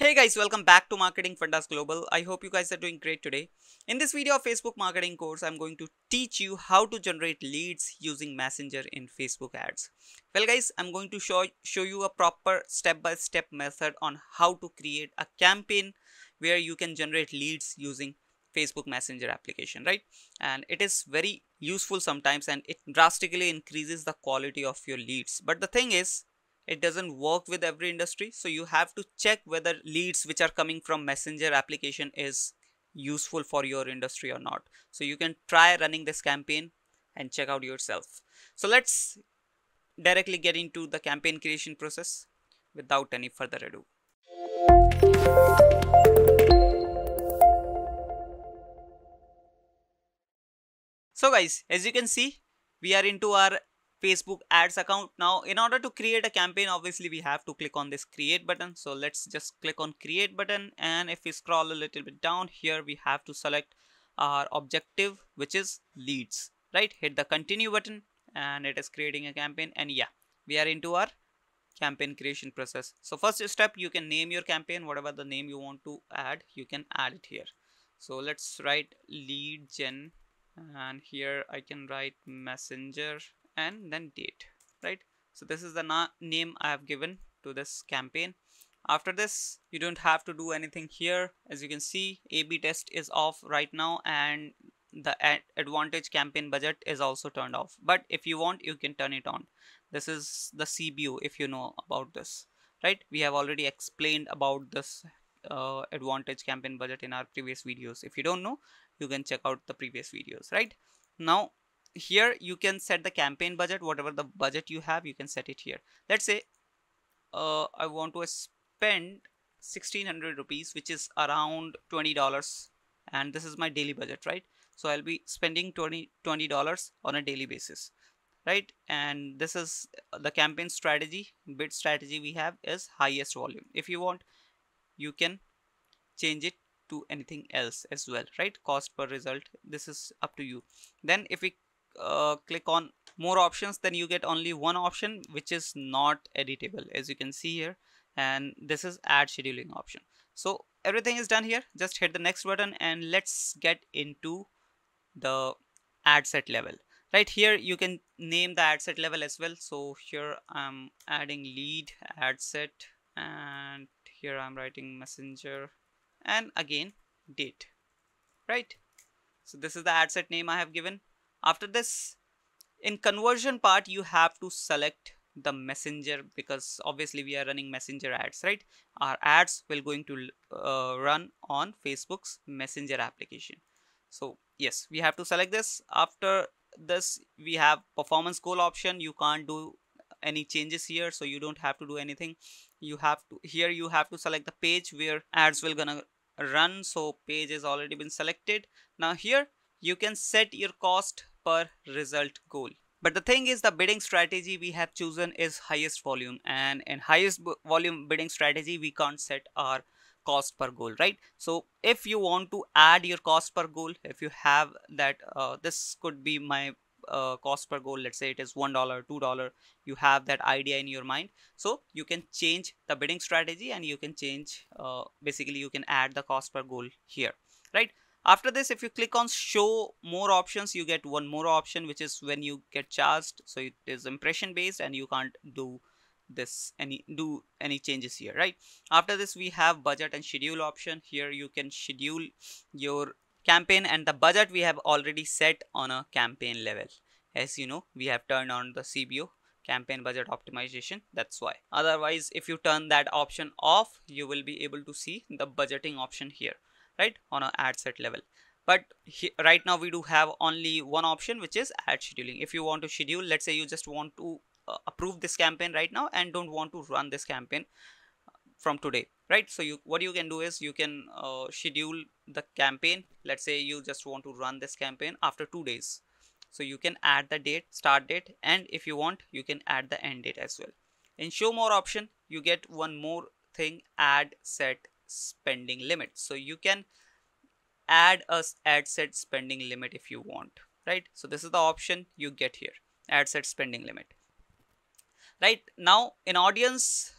Hey guys, welcome back to Marketing Fundas Global. I hope you guys are doing great today. In this video of Facebook marketing course, I'm going to teach you how to generate leads using Messenger in Facebook ads. Well guys, I'm going to show, show you a proper step-by-step -step method on how to create a campaign where you can generate leads using Facebook Messenger application, right? And it is very useful sometimes and it drastically increases the quality of your leads. But the thing is, it doesn't work with every industry. So you have to check whether leads which are coming from messenger application is useful for your industry or not. So you can try running this campaign and check out yourself. So let's directly get into the campaign creation process without any further ado. So guys as you can see we are into our Facebook ads account. Now, in order to create a campaign, obviously we have to click on this create button. So let's just click on create button. And if we scroll a little bit down here, we have to select our objective, which is leads, right? Hit the continue button and it is creating a campaign. And yeah, we are into our campaign creation process. So first step, you can name your campaign, whatever the name you want to add, you can add it here. So let's write lead gen and here I can write messenger and then date right? So this is the name I have given to this campaign. After this you don't have to do anything here. As you can see A-B test is off right now and the ad advantage campaign budget is also turned off. But if you want you can turn it on. This is the CBO if you know about this right? We have already explained about this uh, advantage campaign budget in our previous videos. If you don't know you can check out the previous videos right? Now here you can set the campaign budget whatever the budget you have you can set it here. Let's say uh, I want to spend 1600 rupees which is around $20 and this is my daily budget right? So I'll be spending 20 $20 on a daily basis right? And this is the campaign strategy bid strategy we have is highest volume. If you want you can change it to anything else as well right? Cost per result this is up to you. Then if we uh, click on more options then you get only one option which is not editable as you can see here. And this is ad scheduling option. So everything is done here. Just hit the next button and let's get into the ad set level. Right here you can name the ad set level as well. So here I'm adding lead ad set and here I'm writing messenger and again date. Right? So this is the ad set name I have given after this in conversion part you have to select the messenger because obviously we are running messenger ads right? Our ads will going to uh, run on facebook's messenger application. So yes we have to select this. After this we have performance goal option. You can't do any changes here so you don't have to do anything. You have to here you have to select the page where ads will gonna run. So page is already been selected. Now here you can set your cost per result goal. But the thing is the bidding strategy we have chosen is highest volume. And in highest volume bidding strategy we can't set our cost per goal right? So if you want to add your cost per goal if you have that uh, this could be my uh, cost per goal. Let's say it is one dollar two dollar. You have that idea in your mind. So you can change the bidding strategy and you can change uh, basically you can add the cost per goal here right after this if you click on show more options you get one more option which is when you get charged. So it is impression based and you can't do this any do any changes here right? After this we have budget and schedule option. Here you can schedule your campaign and the budget we have already set on a campaign level. As you know we have turned on the CBO campaign budget optimization. That's why. Otherwise if you turn that option off you will be able to see the budgeting option here right on a ad set level. But right now we do have only one option which is ad scheduling. If you want to schedule let's say you just want to uh, approve this campaign right now and don't want to run this campaign uh, from today right? So you what you can do is you can uh, schedule the campaign. Let's say you just want to run this campaign after two days. So you can add the date start date and if you want you can add the end date as well. In show more option you get one more thing ad set spending limit so you can add a ad set spending limit if you want right so this is the option you get here ad set spending limit right now in audience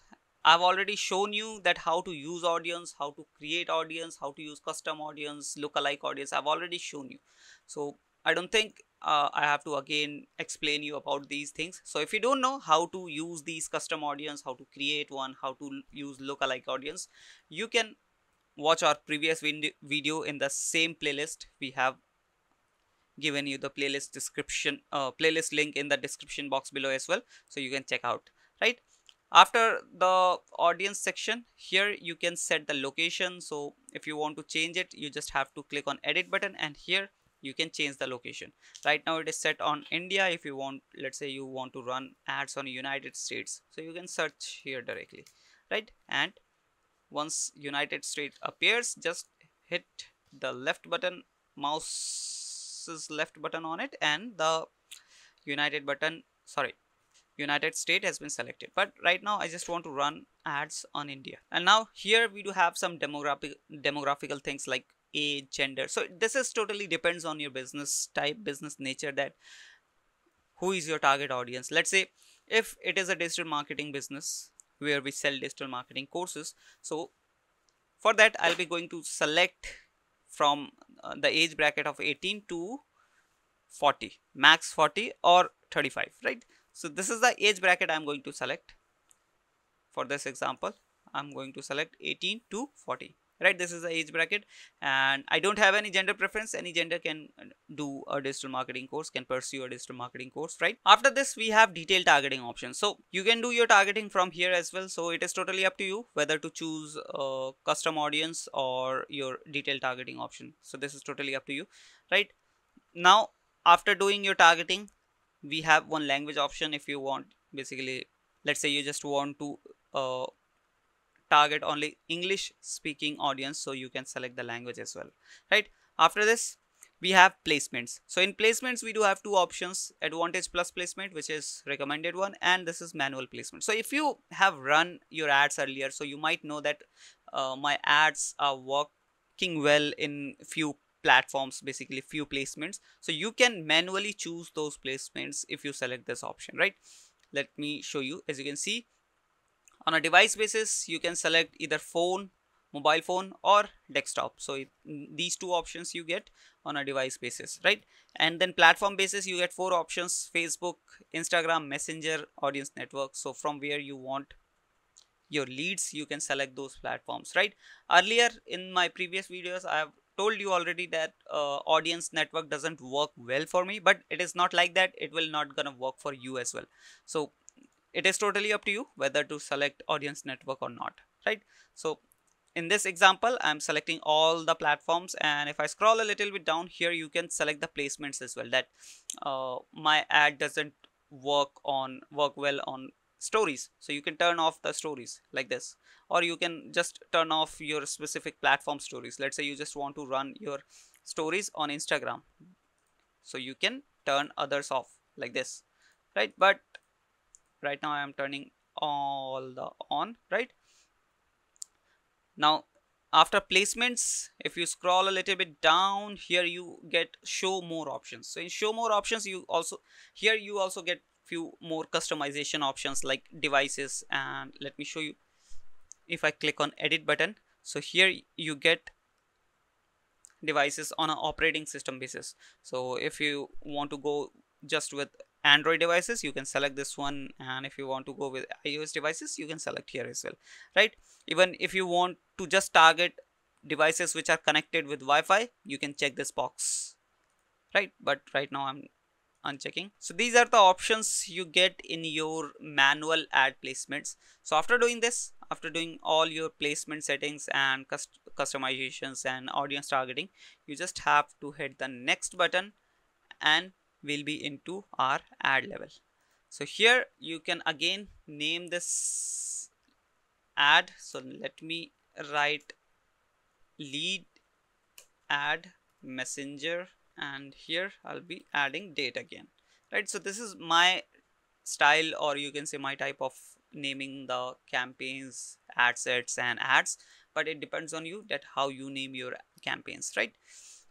I've already shown you that how to use audience, how to create audience, how to use custom audience, lookalike audience. I've already shown you. So I don't think uh, I have to again explain you about these things. So if you don't know how to use these custom audience, how to create one, how to use lookalike audience, you can watch our previous video in the same playlist. We have given you the playlist description, uh, playlist link in the description box below as well. So you can check out, right? After the audience section, here you can set the location. So if you want to change it, you just have to click on edit button and here you can change the location. Right now it is set on india. If you want let's say you want to run ads on united states so you can search here directly right? And once united states appears just hit the left button mouse's left button on it and the united button sorry united state has been selected. But right now i just want to run ads on india. And now here we do have some demographic demographical things like age gender. So this is totally depends on your business type business nature that who is your target audience. Let's say if it is a digital marketing business where we sell digital marketing courses so for that i'll be going to select from uh, the age bracket of 18 to 40 max 40 or 35 right? So this is the age bracket i'm going to select. For this example i'm going to select 18 to 40 right? This is the age bracket. And i don't have any gender preference. Any gender can uh, do a digital marketing course can pursue a digital marketing course right? After this we have detailed targeting options. So you can do your targeting from here as well. So it is totally up to you whether to choose a custom audience or your detailed targeting option. So this is totally up to you right? Now after doing your targeting we have one language option if you want. Basically let's say you just want to uh, target only English speaking audience so you can select the language as well right? After this we have placements. So in placements we do have two options advantage plus placement which is recommended one and this is manual placement. So if you have run your ads earlier so you might know that uh, my ads are working well in few platforms basically few placements. So you can manually choose those placements if you select this option right? Let me show you. As you can see on a device basis you can select either phone mobile phone or desktop. So it, these two options you get on a device basis right? And then platform basis you get four options facebook instagram messenger audience network. So from where you want your leads you can select those platforms right? Earlier in my previous videos i have told you already that uh, audience network doesn't work well for me but it is not like that. It will not gonna work for you as well. So it is totally up to you whether to select audience network or not right? So in this example i'm selecting all the platforms and if i scroll a little bit down here you can select the placements as well that uh, my ad doesn't work on work well on stories. So you can turn off the stories like this or you can just turn off your specific platform stories. Let's say you just want to run your stories on instagram. So you can turn others off like this right? But right now I am turning all the on right? Now after placements if you scroll a little bit down here you get show more options. So in show more options you also here you also get few more customization options like devices. And let me show you. If I click on edit button so here you get devices on an operating system basis. So if you want to go just with android devices you can select this one and if you want to go with ios devices you can select here as well right? Even if you want to just target devices which are connected with wi-fi you can check this box right? But right now i'm unchecking. So these are the options you get in your manual ad placements. So after doing this after doing all your placement settings and cust customizations and audience targeting you just have to hit the next button and will be into our ad level. So here you can again name this ad so let me write lead ad messenger and here I'll be adding date again right? So this is my style or you can say my type of naming the campaigns ad sets and ads but it depends on you that how you name your campaigns right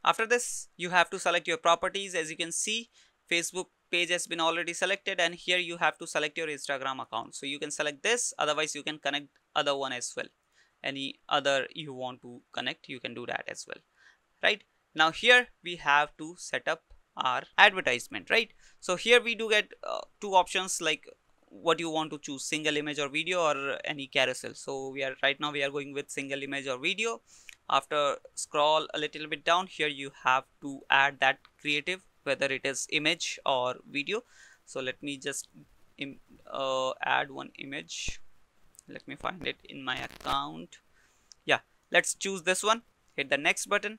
after this you have to select your properties as you can see facebook page has been already selected and here you have to select your Instagram account. So you can select this otherwise you can connect other one as well. Any other you want to connect you can do that as well. Right now here we have to set up our advertisement right. So here we do get uh, two options like what you want to choose single image or video or any carousel. So we are right now we are going with single image or video. After scroll a little bit down here you have to add that creative whether it is image or video. So let me just uh, add one image. Let me find it in my account. Yeah let's choose this one. Hit the next button.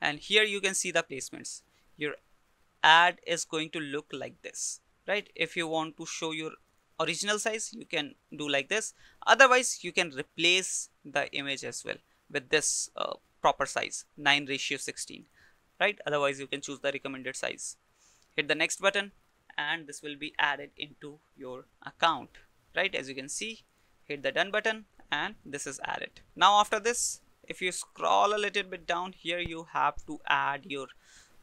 And here you can see the placements. Your ad is going to look like this right? If you want to show your original size you can do like this. Otherwise you can replace the image as well with this uh, proper size 9 ratio 16 right? Otherwise you can choose the recommended size. Hit the next button and this will be added into your account right? As you can see hit the done button and this is added. Now after this if you scroll a little bit down here you have to add your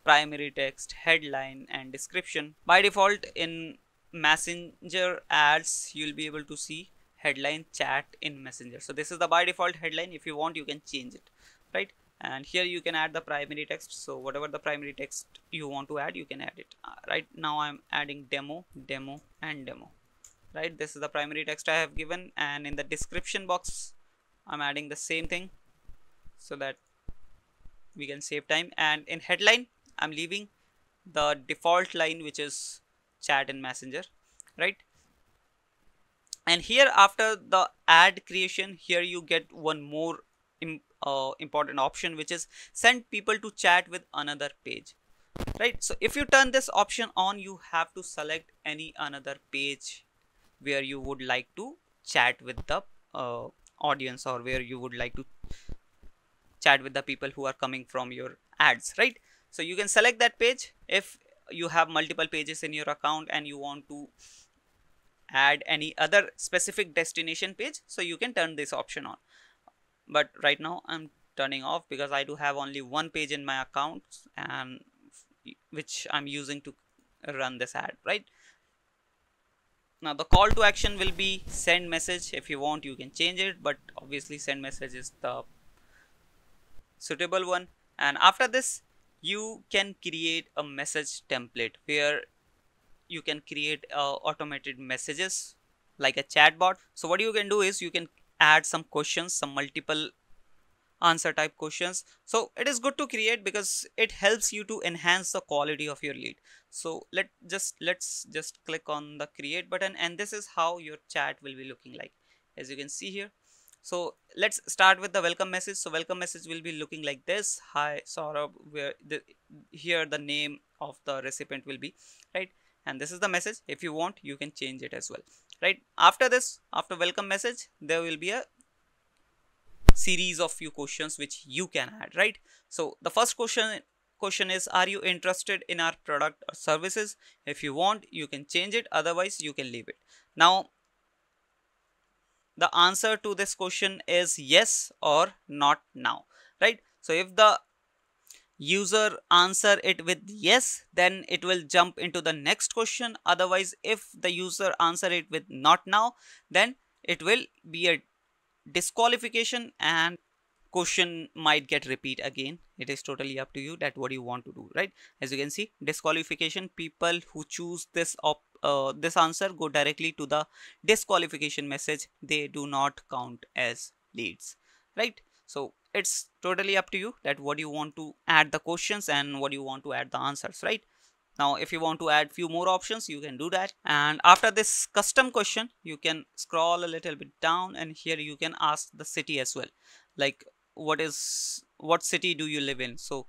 primary text headline and description. By default in messenger ads you'll be able to see headline chat in messenger. So this is the by default headline. If you want you can change it right? And here you can add the primary text. So whatever the primary text you want to add you can add it. Uh, right now i'm adding demo demo and demo right? This is the primary text i have given. And in the description box i'm adding the same thing so that we can save time. And in headline i'm leaving the default line which is chat in messenger right? And here after the ad creation here you get one more uh, important option which is send people to chat with another page right? So if you turn this option on you have to select any another page where you would like to chat with the uh, audience or where you would like to chat with the people who are coming from your ads right? So you can select that page. If you have multiple pages in your account and you want to add any other specific destination page so you can turn this option on. But right now I'm turning off because I do have only one page in my account and which I'm using to run this ad right? Now the call to action will be send message. If you want you can change it but obviously send message is the suitable one. And after this you can create a message template where you can create uh, automated messages like a chatbot. So what you can do is you can add some questions some multiple answer type questions. So it is good to create because it helps you to enhance the quality of your lead. So let just let's just click on the create button and this is how your chat will be looking like. As you can see here so let's start with the welcome message. So welcome message will be looking like this. Hi Saurabh where the here the name of the recipient will be right? And this is the message. If you want you can change it as well right? After this after welcome message there will be a series of few questions which you can add right? So the first question question is are you interested in our product or services? If you want you can change it. Otherwise you can leave it. Now the answer to this question is yes or not now right? So if the user answer it with yes then it will jump into the next question. Otherwise if the user answer it with not now then it will be a disqualification and question might get repeat again. It is totally up to you that what you want to do right? As you can see disqualification people who choose this op uh, this answer go directly to the disqualification message. They do not count as leads right? So it's totally up to you that what you want to add the questions and what you want to add the answers right? Now if you want to add few more options you can do that. And after this custom question you can scroll a little bit down and here you can ask the city as well. Like what is what city do you live in? So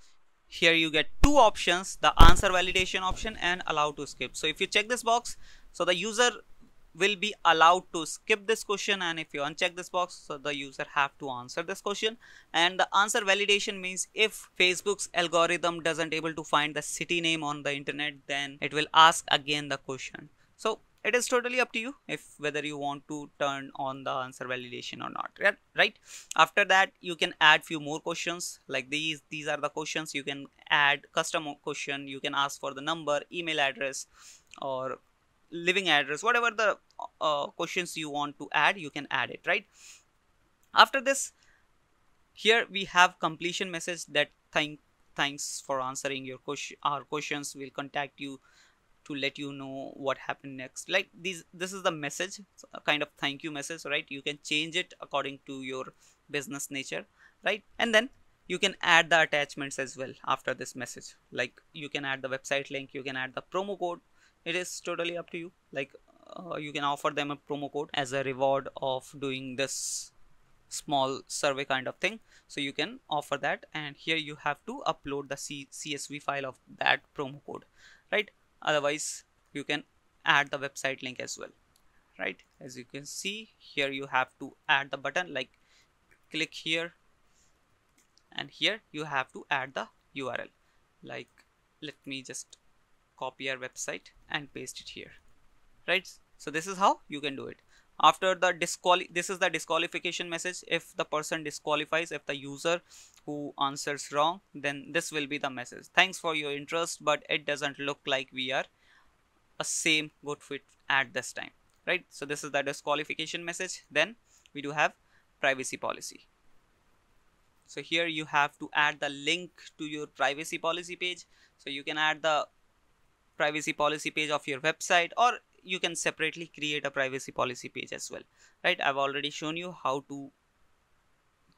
here you get two options the answer validation option and allow to skip. So if you check this box so the user will be allowed to skip this question and if you uncheck this box so the user have to answer this question. And the answer validation means if facebook's algorithm doesn't able to find the city name on the internet then it will ask again the question. So it is totally up to you if whether you want to turn on the answer validation or not right? After that you can add few more questions like these these are the questions. You can add custom question. You can ask for the number email address or living address whatever the uh, questions you want to add you can add it right? After this here we have completion message that thank thanks for answering your question our questions. Will contact you to let you know what happened next. Like these this is the message kind of thank you message right? You can change it according to your business nature right? And then you can add the attachments as well after this message. Like you can add the website link you can add the promo code. It is totally up to you. Like uh, you can offer them a promo code as a reward of doing this small survey kind of thing. So you can offer that and here you have to upload the C csv file of that promo code right otherwise you can add the website link as well right? As you can see here you have to add the button like click here and here you have to add the url like let me just copy our website and paste it here right? So this is how you can do it after the disqual this is the disqualification message. If the person disqualifies if the user who answers wrong then this will be the message. Thanks for your interest but it doesn't look like we are a same good fit at this time right? So this is the disqualification message. Then we do have privacy policy. So here you have to add the link to your privacy policy page. So you can add the privacy policy page of your website or you can separately create a privacy policy page as well right? I've already shown you how to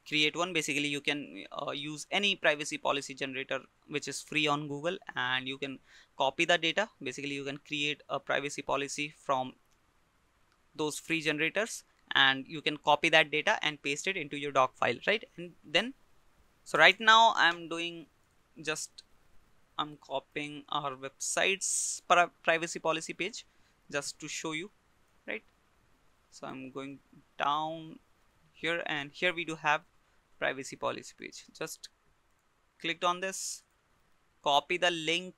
create one. Basically you can uh, use any privacy policy generator which is free on google and you can copy the data. Basically you can create a privacy policy from those free generators and you can copy that data and paste it into your doc file right? And then so right now i'm doing just I'm copying our website's privacy policy page just to show you right? So I'm going down here and here we do have privacy policy page. Just clicked on this copy the link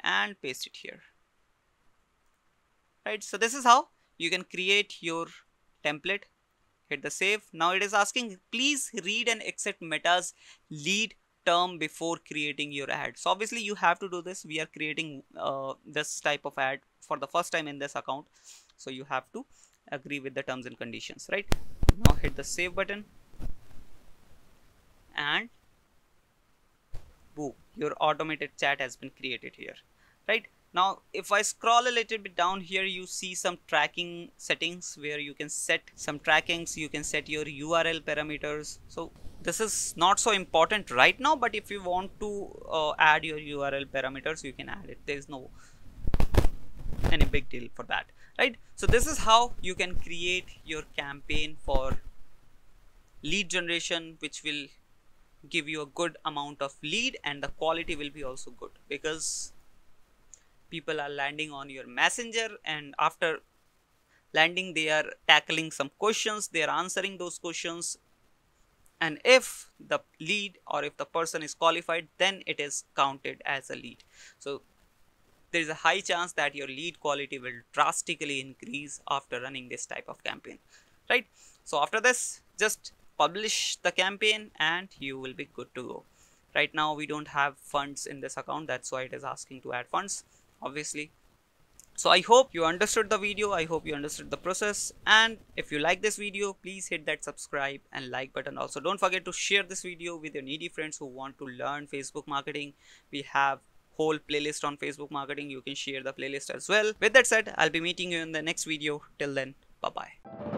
and paste it here. Right? So this is how you can create your template. Hit the save. Now it is asking please read and accept meta's lead term before creating your ad. So obviously you have to do this. We are creating uh, this type of ad for the first time in this account. So you have to agree with the terms and conditions right? Now hit the save button. And boom your automated chat has been created here right? Now if I scroll a little bit down here you see some tracking settings where you can set some trackings. You can set your URL parameters. So this is not so important right now but if you want to uh, add your url parameters you can add it. There is no any big deal for that right? So this is how you can create your campaign for lead generation which will give you a good amount of lead and the quality will be also good because people are landing on your messenger and after landing they are tackling some questions they are answering those questions. And if the lead or if the person is qualified then it is counted as a lead. So there is a high chance that your lead quality will drastically increase after running this type of campaign right? So after this just publish the campaign and you will be good to go. Right now we don't have funds in this account. That's why it is asking to add funds obviously. So i hope you understood the video. I hope you understood the process. And if you like this video please hit that subscribe and like button. Also don't forget to share this video with your needy friends who want to learn facebook marketing. We have whole playlist on facebook marketing. You can share the playlist as well. With that said i'll be meeting you in the next video. Till then bye bye